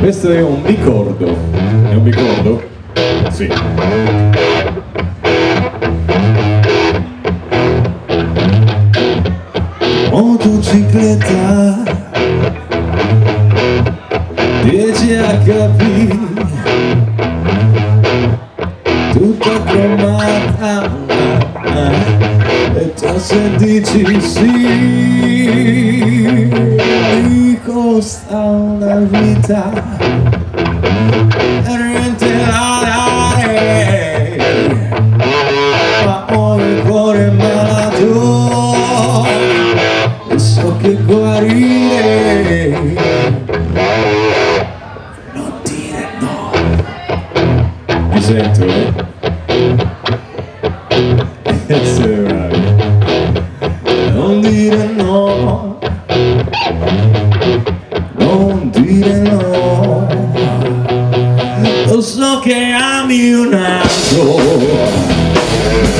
Questo è un bicordo. È un bicordo? Sì. Motocicletta 10 HP se dici sì Mi costa una vita E niente da dare. Ma ho il cuore malato E so che guarire. Non dire no. Mi sento eh? No Lo so che ami un altro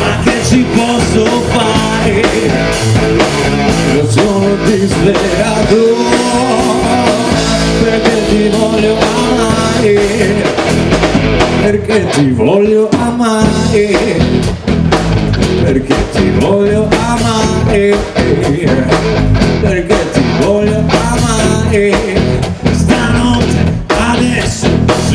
Ma che ci posso fare? Io sono disperato Perché ti voglio amare Perché ti voglio amare